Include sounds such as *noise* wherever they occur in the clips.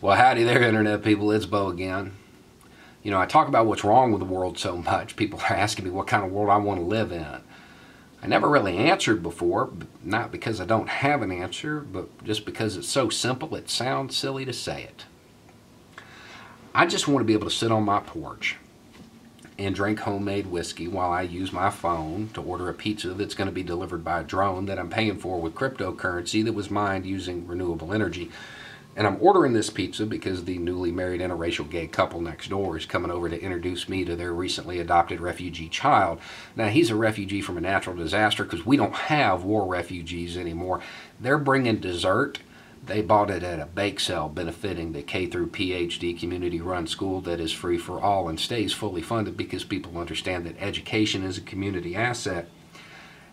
Well, howdy there, Internet people. It's Beau again. You know, I talk about what's wrong with the world so much. People are asking me what kind of world I want to live in. I never really answered before, not because I don't have an answer, but just because it's so simple it sounds silly to say it. I just want to be able to sit on my porch and drink homemade whiskey while I use my phone to order a pizza that's going to be delivered by a drone that I'm paying for with cryptocurrency that was mined using renewable energy and I'm ordering this pizza because the newly married interracial gay couple next door is coming over to introduce me to their recently adopted refugee child. Now, he's a refugee from a natural disaster because we don't have war refugees anymore. They're bringing dessert. They bought it at a bake sale benefiting the K through PhD community run school that is free for all and stays fully funded because people understand that education is a community asset.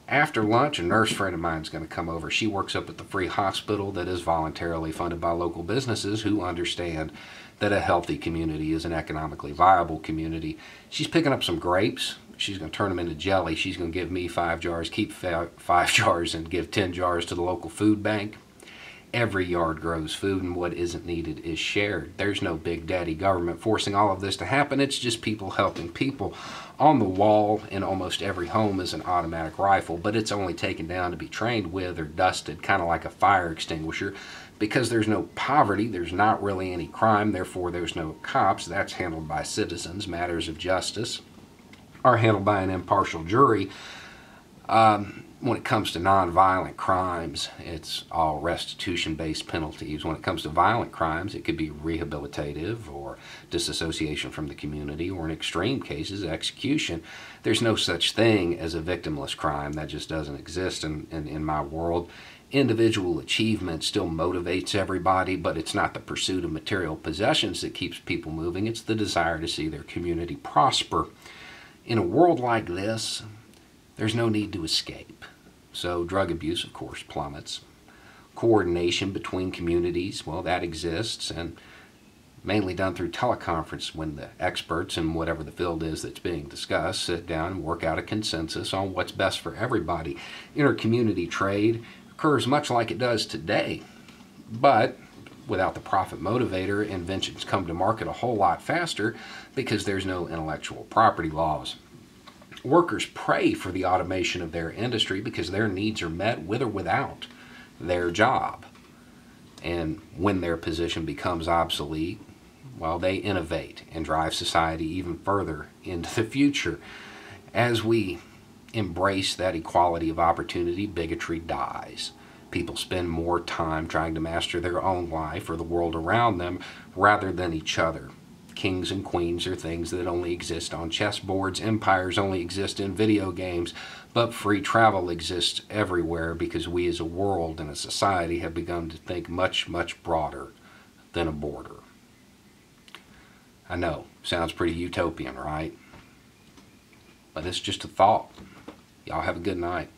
After lunch, a nurse friend of mine is going to come over. She works up at the free hospital that is voluntarily funded by local businesses who understand that a healthy community is an economically viable community. She's picking up some grapes. She's going to turn them into jelly. She's going to give me five jars, keep five *laughs* jars, and give 10 jars to the local food bank. Every yard grows food, and what isn't needed is shared. There's no big daddy government forcing all of this to happen. It's just people helping people. On the wall in almost every home is an automatic rifle, but it's only taken down to be trained with or dusted, kind of like a fire extinguisher. Because there's no poverty, there's not really any crime, therefore, there's no cops. That's handled by citizens. Matters of justice are handled by an impartial jury. Um, when it comes to nonviolent crimes, it's all restitution based penalties. When it comes to violent crimes, it could be rehabilitative or disassociation from the community, or in extreme cases, execution. There's no such thing as a victimless crime. That just doesn't exist in, in, in my world. Individual achievement still motivates everybody, but it's not the pursuit of material possessions that keeps people moving, it's the desire to see their community prosper. In a world like this, there's no need to escape. So drug abuse, of course, plummets. Coordination between communities, well, that exists and mainly done through teleconference when the experts in whatever the field is that's being discussed sit down and work out a consensus on what's best for everybody. Intercommunity trade occurs much like it does today, but without the profit motivator, inventions come to market a whole lot faster because there's no intellectual property laws. Workers pray for the automation of their industry because their needs are met with or without their job. And when their position becomes obsolete, well, they innovate and drive society even further into the future. As we embrace that equality of opportunity, bigotry dies. People spend more time trying to master their own life or the world around them rather than each other kings and queens are things that only exist on chessboards, empires only exist in video games, but free travel exists everywhere because we as a world and a society have begun to think much, much broader than a border. I know, sounds pretty utopian, right? But it's just a thought. Y'all have a good night.